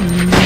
mm.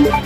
Let's.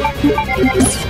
Let's go.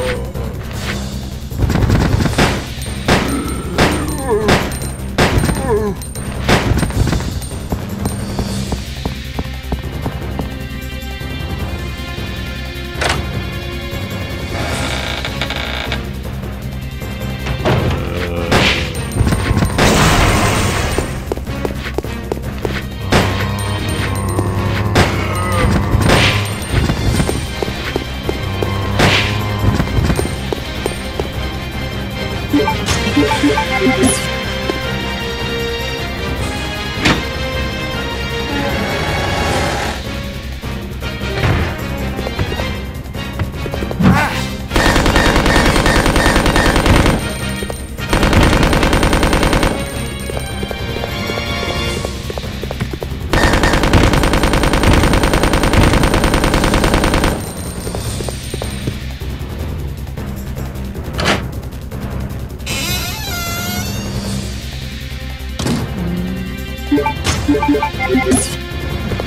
Oh.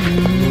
Hum.